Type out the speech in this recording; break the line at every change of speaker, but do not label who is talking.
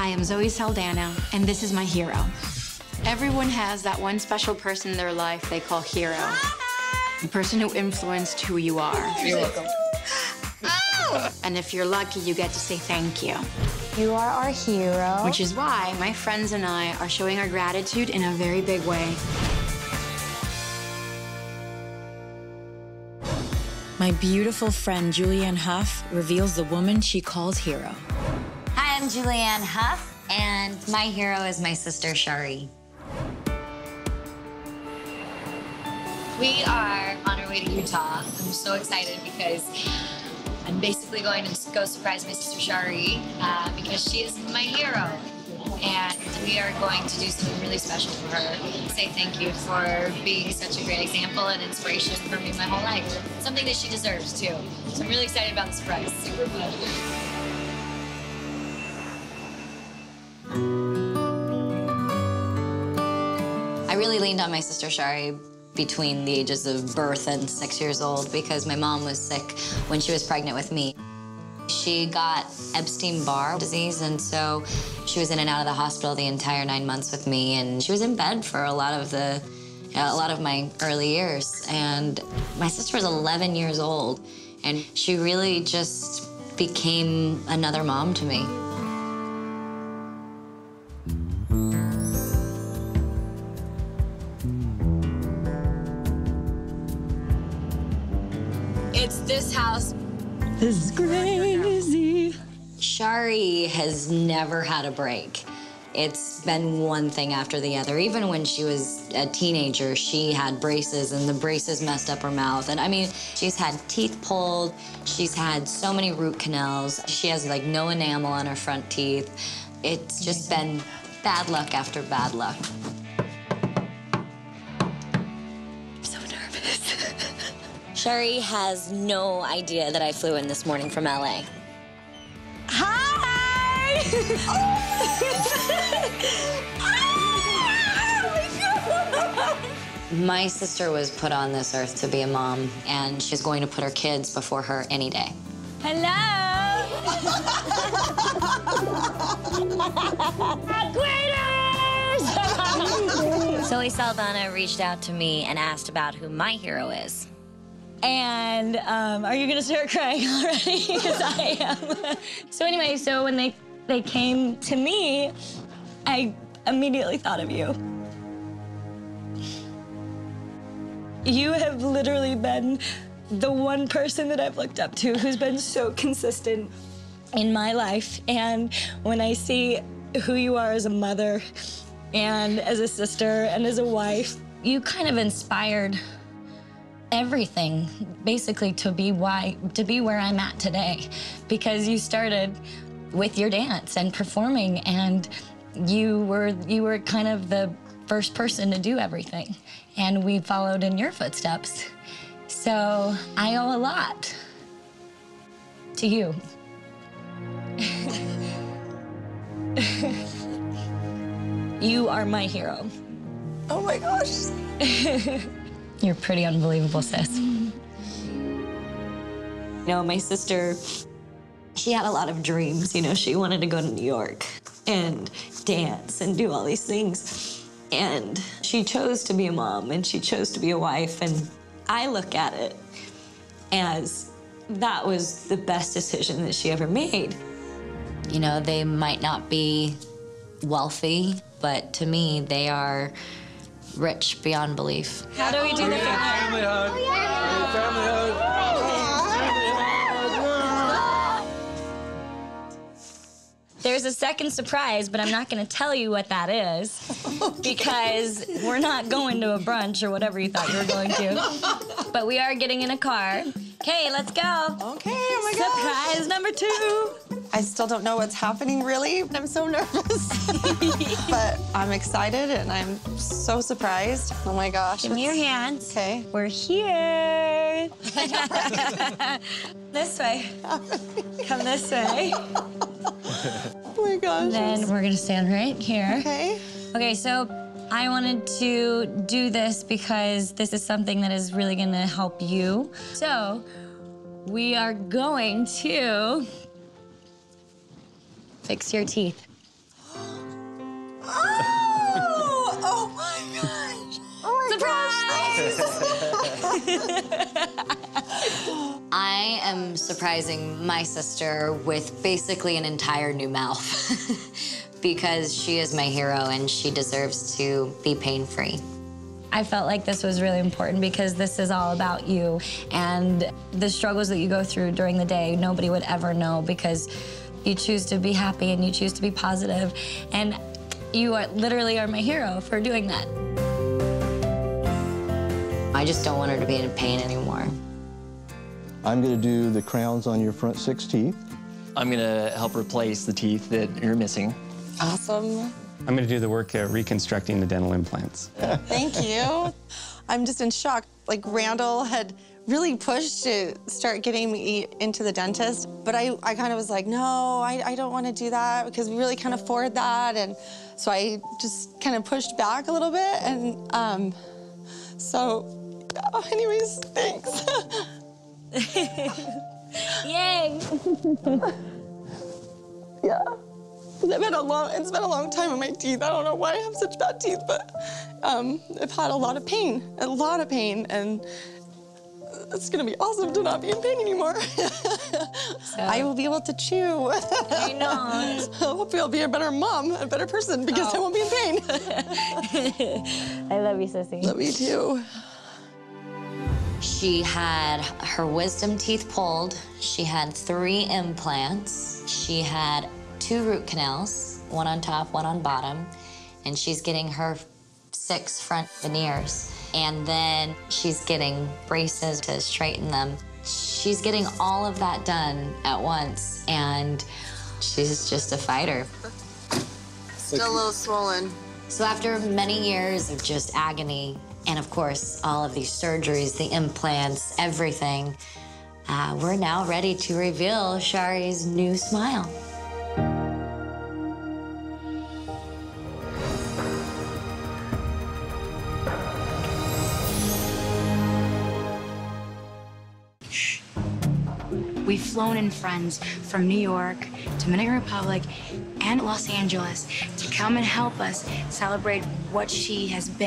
Hi, I'm Zoe Saldana, and this is my hero. Everyone has that one special person in their life they call hero. The person who influenced who you are.
You're welcome.
And if you're lucky, you get to say thank you.
You are our hero.
Which is why my friends and I are showing our gratitude in a very big way.
My beautiful friend Julianne Hough reveals the woman she calls hero.
I'm Julianne Hough, and my hero is my sister Sharee.
We are on our way to Utah. I'm so excited because I'm basically going to go surprise my sister Sharee uh, because she is my hero. And we are going to do something really special for her. Say thank you for being such a great example and inspiration for me my whole life. Something that she deserves too. So I'm really excited about the surprise.
I really leaned on my sister Sharee between the ages of birth and six years old because my mom was sick when she was pregnant with me. She got Epstein-Barr disease, and so she was in and out of the hospital the entire nine months with me, and she was in bed for a lot of the, a lot of my early years. And my sister was 11 years old, and she really just became another mom to me.
It's this house.
This is crazy.
Sharee has never had a break. It's been one thing after the other. Even when she was a teenager, she had braces and the braces messed up her mouth. And I mean, she's had teeth pulled. She's had so many root canals. She has like no enamel on her front teeth. It's just been bad luck after bad luck. Sharee has no idea that I flew in this morning from LA.
Hi! Oh!
My sister was put on this earth to be a mom, and she's going to put her kids before her any day.
Hello!
Zoe Saldana reached out to me and asked about who my hero is.
And um, are you gonna start crying already? Because I am. so anyway, so when they they came to me, I immediately thought of you. You have literally been the one person that I've looked up to who's been so consistent in my life. And when I see who you are as a mother and as a sister and as a wife, you kind of inspired everything basically to be why to be where I'm at today. Because you started with your dance and performing and you were you were kind of the first person to do everything. And we followed in your footsteps. So I owe a lot to you. You are my hero.
Oh my gosh.
You're pretty unbelievable, sis. You know, my sister, she had a lot of dreams. You know, she wanted to go to New York and dance and do all these things. And she chose to be a mom and she chose to be a wife. And I look at it as that was the best decision that she ever made.
You know, they might not be wealthy, but to me, they are rich beyond belief.
How do we do the
Family hug. Oh, Family hug.
There's a second surprise, but I'm not going to tell you what that is because we're not going to a brunch or whatever you thought you were going to. But we are getting in a car. Okay, let's go.
Okay, oh my gosh.
Surprise number two.
I still don't know what's happening really. I'm so nervous. but I'm excited and I'm so surprised. Oh my gosh.
Give me your hands.
Okay.
We're here. this way. Come this way.
Oh my gosh.
And Then we're gonna stand right here.
Okay.
Okay, so I wanted to do this because this is something that is really gonna help you. So we are going to Fix your teeth. oh! Oh my gosh! Oh my Surprise!
I am surprising my sister with basically an entire new mouth because she is my hero and she deserves to be pain free.
I felt like this was really important because this is all about you and the struggles that you go through during the day, nobody would ever know because you choose to be happy and you choose to be positive and you are literally are my hero for doing that.
I just don't want her to be in pain anymore.
I'm going to do the crowns on your front six teeth.
I'm gonna help replace the teeth that you're missing.
Awesome.
I'm going to do the work uh, reconstructing the dental implants.
Thank you. I'm just in shock. Like Randall had really pushed to start getting me into the dentist, but I, I kind of was like, no, I, I don't want to do that because we really can't afford that. And so I just kind of pushed back a little bit. And um, so, yeah, anyways, thanks.
Yay!
yeah. It's been a long, it's been a long time on my teeth. I don't know why I have such bad teeth, but um, I've had a lot of pain, a lot of pain, and it's gonna be awesome to not be in pain anymore. I will be able to chew.
I know.
Hopefully, I'll be a better mom, a better person because I oh. won't be in pain.
I love you, Sissy.
Love you too.
She had her wisdom teeth pulled. She had three implants. She had two root canals, one on top, one on bottom. And she's getting her six front veneers. And then she's getting braces to straighten them. She's getting all of that done at once. And she's just a fighter.
Still a little swollen.
So after many years of just agony, and of course, all of these surgeries, the implants, everything, uh, we're now ready to reveal Sharee's new smile.
We've flown in friends from New York, Dominican Republic, and Los Angeles to come and help us celebrate what she has been.